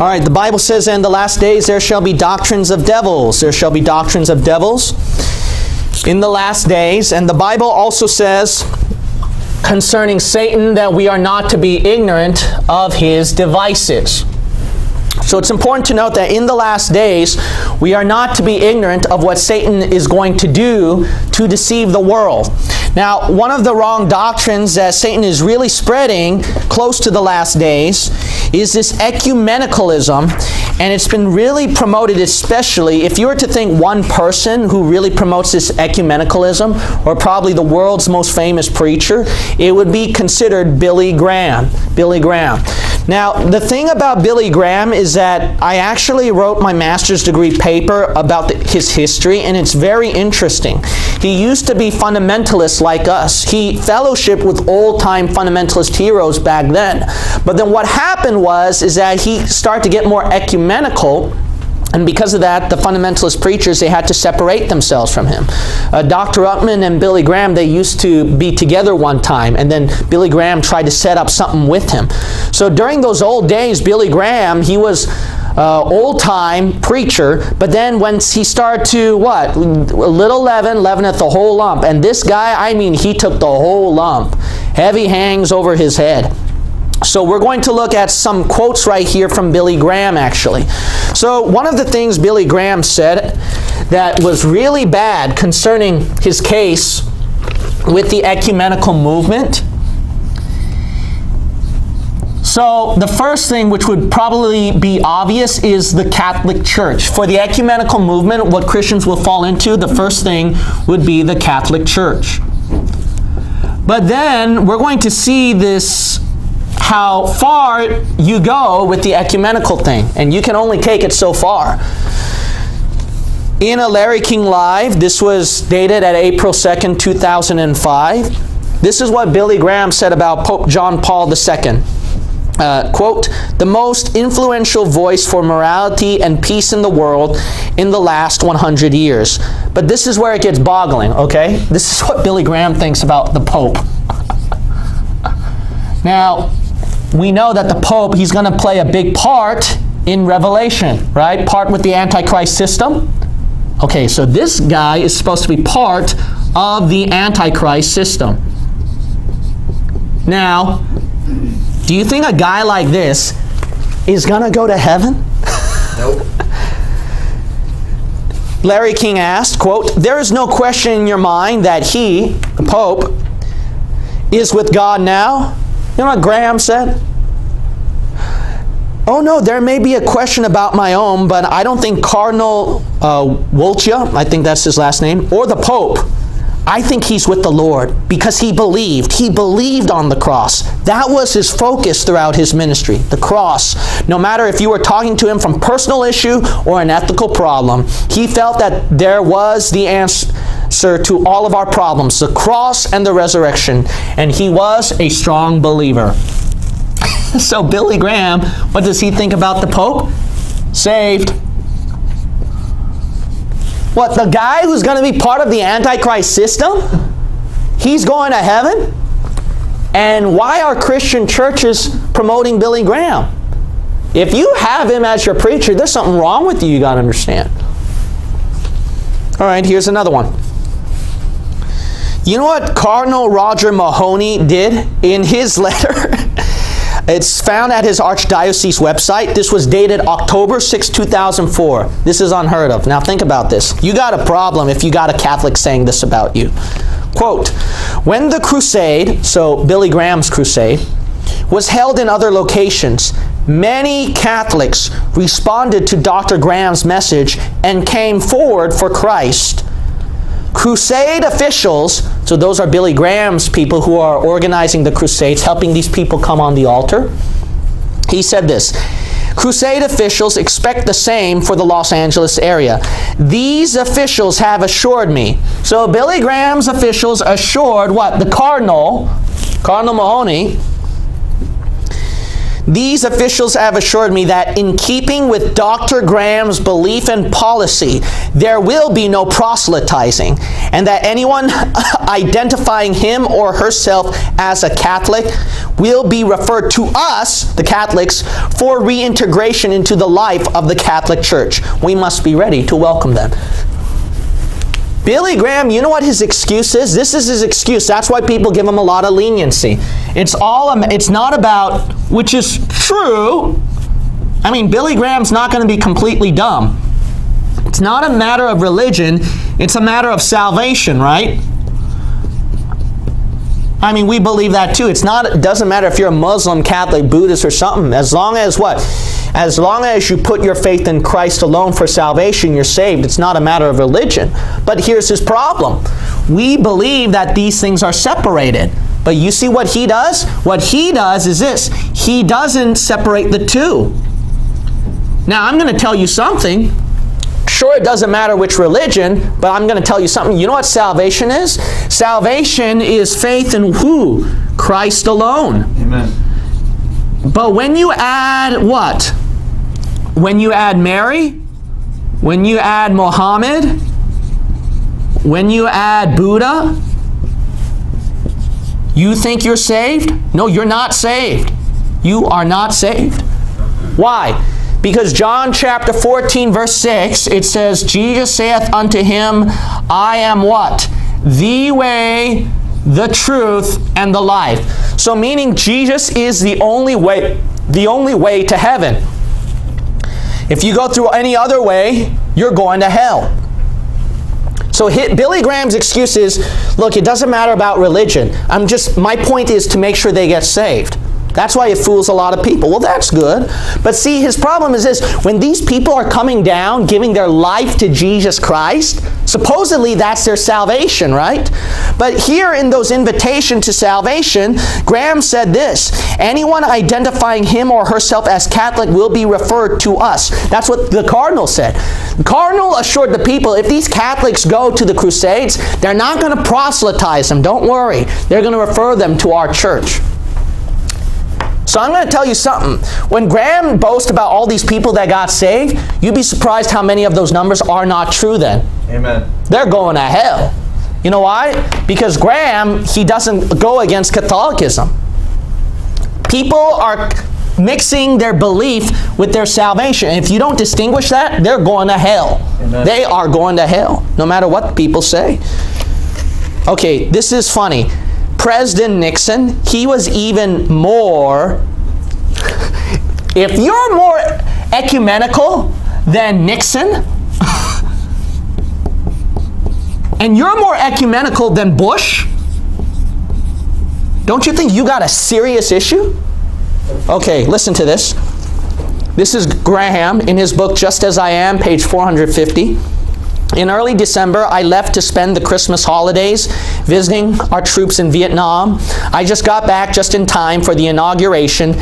All right, the Bible says, in the last days there shall be doctrines of devils. There shall be doctrines of devils in the last days. And the Bible also says concerning Satan that we are not to be ignorant of his devices. So it's important to note that in the last days, we are not to be ignorant of what Satan is going to do to deceive the world. Now, one of the wrong doctrines that Satan is really spreading close to the last days is this ecumenicalism, and it's been really promoted, especially if you were to think one person who really promotes this ecumenicalism, or probably the world's most famous preacher, it would be considered Billy Graham. Billy Graham. Now, the thing about Billy Graham is that I actually wrote my master's degree paper about the, his history, and it's very interesting. He used to be fundamentalist like us. He fellowshipped with old-time fundamentalist heroes back then. But then what happened was is that he started to get more ecumenical and because of that, the fundamentalist preachers, they had to separate themselves from him. Uh, Dr. Ruckman and Billy Graham, they used to be together one time, and then Billy Graham tried to set up something with him. So during those old days, Billy Graham, he was uh, old-time preacher, but then once he started to, what? A little leaven, leaveneth the whole lump. And this guy, I mean, he took the whole lump. Heavy hangs over his head. So we're going to look at some quotes right here from Billy Graham, actually. So one of the things Billy Graham said that was really bad concerning his case with the ecumenical movement. So the first thing, which would probably be obvious, is the Catholic Church. For the ecumenical movement, what Christians will fall into, the first thing would be the Catholic Church. But then we're going to see this how far you go with the ecumenical thing, and you can only take it so far. In a Larry King Live, this was dated at April 2nd, 2005. This is what Billy Graham said about Pope John Paul II. Uh, quote, the most influential voice for morality and peace in the world in the last 100 years. But this is where it gets boggling, okay? This is what Billy Graham thinks about the Pope. now, we know that the Pope, he's going to play a big part in Revelation, right? Part with the Antichrist system. Okay, so this guy is supposed to be part of the Antichrist system. Now, do you think a guy like this is going to go to heaven? Nope. Larry King asked, quote, There is no question in your mind that he, the Pope, is with God now? You know what Graham said? Oh no, there may be a question about my own, but I don't think Cardinal uh, Wojtyla, I think that's his last name, or the Pope, I think he's with the Lord because he believed. He believed on the cross. That was his focus throughout his ministry, the cross. No matter if you were talking to him from personal issue or an ethical problem, he felt that there was the answer to all of our problems, the cross and the resurrection, and he was a strong believer. so Billy Graham, what does he think about the Pope? Saved. What, the guy who's going to be part of the Antichrist system? He's going to heaven? And why are Christian churches promoting Billy Graham? If you have him as your preacher, there's something wrong with you, you got to understand. All right, here's another one. You know what Cardinal Roger Mahony did in his letter? It's found at his archdiocese website. This was dated October 6, 2004. This is unheard of. Now think about this. You got a problem if you got a Catholic saying this about you. Quote, when the crusade, so Billy Graham's crusade, was held in other locations, many Catholics responded to Dr. Graham's message and came forward for Christ. Crusade officials, so those are Billy Graham's people who are organizing the crusades, helping these people come on the altar. He said this Crusade officials expect the same for the Los Angeles area. These officials have assured me. So Billy Graham's officials assured what? The Cardinal, Cardinal Mahony, These officials have assured me that in keeping with Dr. Graham's belief and policy, there will be no proselytizing, and that anyone identifying him or herself as a Catholic will be referred to us, the Catholics, for reintegration into the life of the Catholic Church. We must be ready to welcome them. Billy Graham, you know what his excuse is? This is his excuse. That's why people give him a lot of leniency. It's all it's not about which is true. I mean, Billy Graham's not going to be completely dumb. It's not a matter of religion, it's a matter of salvation, right? I mean, we believe that too. It's not it doesn't matter if you're a Muslim, Catholic, Buddhist or something. As long as what? As long as you put your faith in Christ alone for salvation, you're saved. It's not a matter of religion. But here's his problem. We believe that these things are separated. But you see what he does? What he does is this. He doesn't separate the two. Now, I'm going to tell you something. Sure, it doesn't matter which religion, but I'm going to tell you something. You know what salvation is? Salvation is faith in who? Christ alone. Amen. But when you add what? When you add Mary, when you add Mohammed, when you add Buddha, you think you're saved? No, you're not saved. You are not saved. Why? Because John chapter 14, verse 6, it says, Jesus saith unto him, I am what? The way, the truth, and the life. So meaning Jesus is the only way, the only way to heaven. If you go through any other way, you're going to hell. So hit, Billy Graham's excuse is, look, it doesn't matter about religion. I'm just, my point is to make sure they get saved. That's why it fools a lot of people. Well, that's good. But see, his problem is this. When these people are coming down, giving their life to Jesus Christ, supposedly that's their salvation, right? But here in those invitation to salvation, Graham said this, anyone identifying him or herself as Catholic will be referred to us. That's what the cardinal said. The cardinal assured the people, if these Catholics go to the Crusades, they're not going to proselytize them. Don't worry. They're going to refer them to our church. So I'm going to tell you something. When Graham boasts about all these people that got saved, you'd be surprised how many of those numbers are not true then. Amen. They're going to hell. You know why? Because Graham, he doesn't go against Catholicism. People are mixing their belief with their salvation. And if you don't distinguish that, they're going to hell. Amen. They are going to hell, no matter what people say. Okay, this is funny. President Nixon, he was even more. if you're more ecumenical than Nixon, and you're more ecumenical than Bush, don't you think you got a serious issue? Okay, listen to this. This is Graham in his book Just As I Am, page 450. In early December, I left to spend the Christmas holidays visiting our troops in Vietnam. I just got back just in time for the inauguration.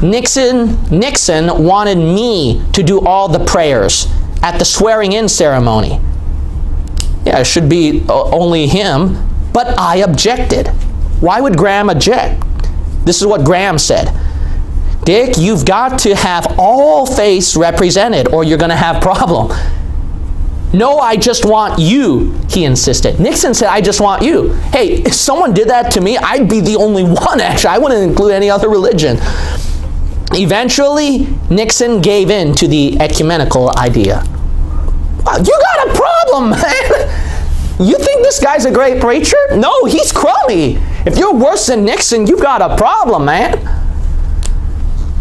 Nixon, Nixon wanted me to do all the prayers at the swearing-in ceremony. Yeah, it should be uh, only him, but I objected. Why would Graham object? This is what Graham said. Dick, you've got to have all faiths represented or you're going to have problem. No, I just want you, he insisted. Nixon said, I just want you. Hey, if someone did that to me, I'd be the only one, actually. I wouldn't include any other religion. Eventually, Nixon gave in to the ecumenical idea. Uh, you got a problem, man. You think this guy's a great preacher? No, he's crummy. If you're worse than Nixon, you've got a problem, man.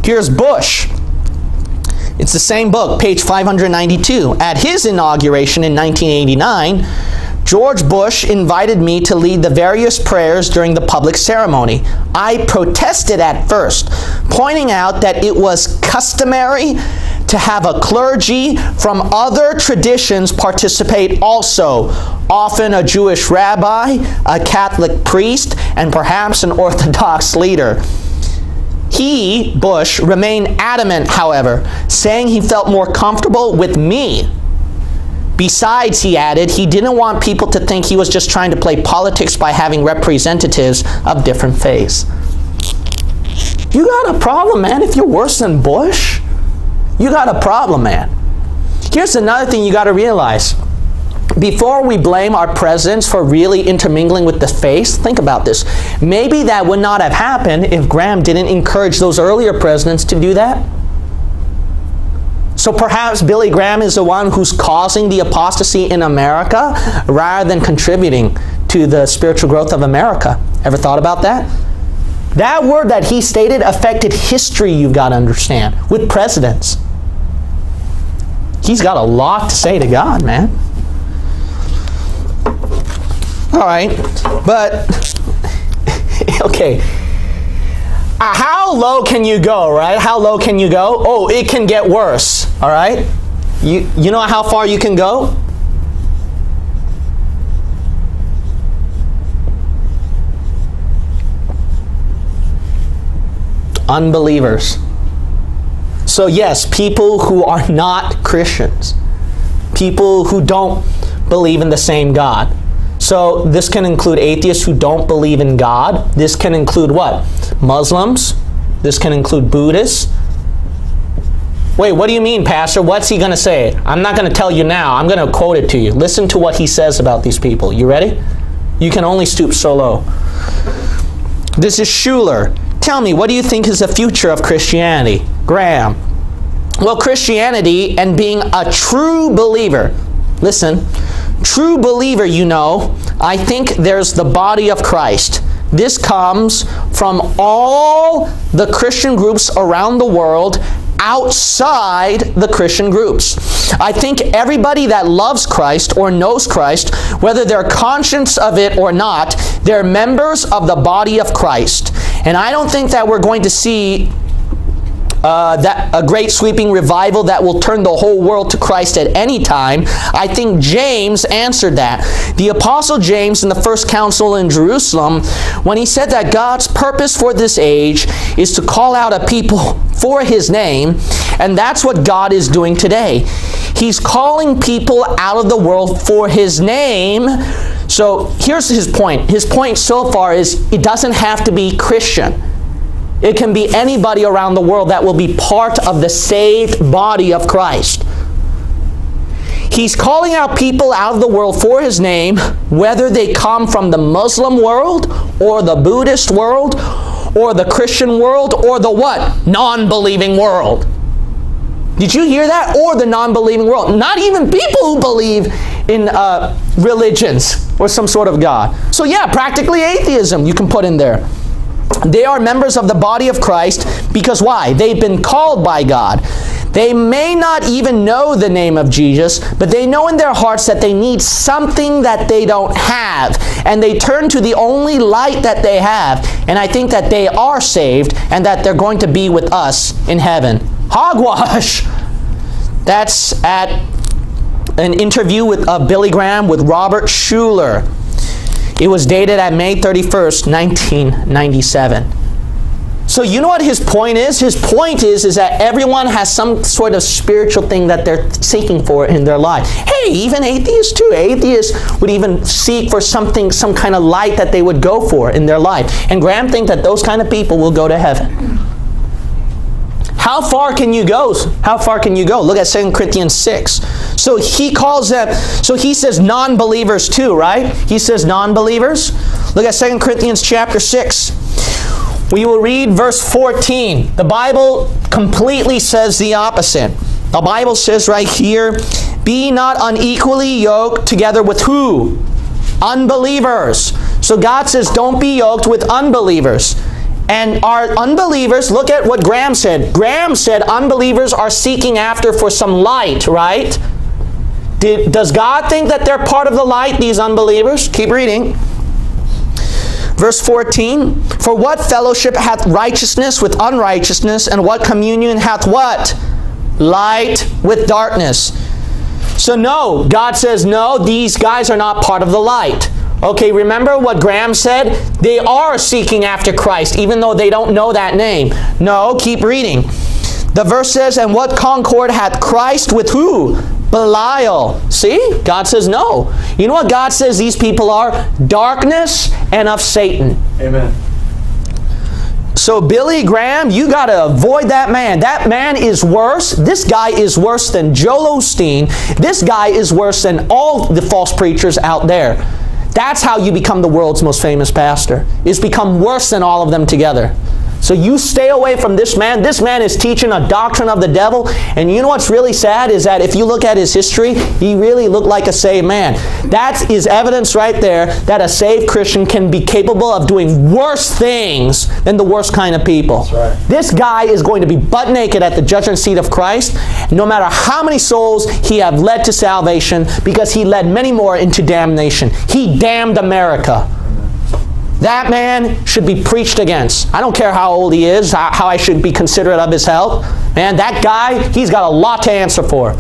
Here's Bush. It's the same book, page 592. At his inauguration in 1989, George Bush invited me to lead the various prayers during the public ceremony. I protested at first, pointing out that it was customary to have a clergy from other traditions participate also, often a Jewish rabbi, a Catholic priest, and perhaps an Orthodox leader. He, Bush, remained adamant, however, saying he felt more comfortable with me. Besides, he added, he didn't want people to think he was just trying to play politics by having representatives of different faiths. You got a problem, man. If you're worse than Bush, you got a problem, man. Here's another thing you got to realize. Before we blame our presidents for really intermingling with the faith, think about this. Maybe that would not have happened if Graham didn't encourage those earlier presidents to do that. So perhaps Billy Graham is the one who's causing the apostasy in America rather than contributing to the spiritual growth of America. Ever thought about that? That word that he stated affected history, you've got to understand, with presidents. He's got a lot to say to God, man. All right, but, okay. Uh, how low can you go, right? How low can you go? Oh, it can get worse, all right? You, you know how far you can go? Unbelievers. So, yes, people who are not Christians, people who don't believe in the same God. So, this can include atheists who don't believe in God. This can include what? Muslims. This can include Buddhists. Wait, what do you mean, Pastor? What's he going to say? I'm not going to tell you now. I'm going to quote it to you. Listen to what he says about these people. You ready? You can only stoop so low. This is Schuller. Tell me, what do you think is the future of Christianity? Graham. Well, Christianity and being a true believer, listen, true believer, you know, I think there's the body of Christ. This comes from all the Christian groups around the world outside the Christian groups. I think everybody that loves Christ or knows Christ, whether they're conscious of it or not, they're members of the body of Christ. And I don't think that we're going to see uh, that a great sweeping revival that will turn the whole world to Christ at any time. I think James answered that. The Apostle James in the first council in Jerusalem, when he said that God's purpose for this age is to call out a people for his name, and that's what God is doing today. He's calling people out of the world for his name. So here's his point. His point so far is it doesn't have to be Christian. It can be anybody around the world that will be part of the saved body of Christ. He's calling out people out of the world for his name, whether they come from the Muslim world or the Buddhist world or the Christian world or the what? Non-believing world. Did you hear that? Or the non-believing world. Not even people who believe in uh, religions or some sort of God. So yeah, practically atheism you can put in there. They are members of the body of Christ because why? They've been called by God. They may not even know the name of Jesus, but they know in their hearts that they need something that they don't have. And they turn to the only light that they have. And I think that they are saved and that they're going to be with us in heaven. Hogwash! That's at an interview with uh, Billy Graham with Robert Schuller. It was dated at May 31st, 1997. So you know what his point is? His point is, is that everyone has some sort of spiritual thing that they're seeking for in their life. Hey, even atheists too. Atheists would even seek for something, some kind of light that they would go for in their life. And Graham thinks that those kind of people will go to heaven. How far can you go? How far can you go? Look at 2 Corinthians 6. So he calls them, so he says non-believers too, right? He says non-believers. Look at 2 Corinthians chapter 6. We will read verse 14. The Bible completely says the opposite. The Bible says right here, be not unequally yoked together with who? Unbelievers. So God says, don't be yoked with unbelievers. And our unbelievers, look at what Graham said. Graham said unbelievers are seeking after for some light, right? Did, does God think that they're part of the light, these unbelievers? Keep reading. Verse 14, For what fellowship hath righteousness with unrighteousness, and what communion hath what? Light with darkness. So no, God says, no, these guys are not part of the light. Okay, remember what Graham said? They are seeking after Christ, even though they don't know that name. No, keep reading. The verse says, And what concord hath Christ with who? Belial. See? God says no. You know what God says these people are? Darkness and of Satan. Amen. So Billy Graham, you got to avoid that man. That man is worse. This guy is worse than Joel Osteen. This guy is worse than all the false preachers out there. That's how you become the world's most famous pastor. Is become worse than all of them together. So you stay away from this man. This man is teaching a doctrine of the devil. And you know what's really sad is that if you look at his history, he really looked like a saved man. That is evidence right there that a saved Christian can be capable of doing worse things than the worst kind of people. right. This guy is going to be butt naked at the judgment seat of Christ, no matter how many souls he have led to salvation, because he led many more into damnation. He damned America. That man should be preached against. I don't care how old he is, how I should be considerate of his health. Man, that guy, he's got a lot to answer for.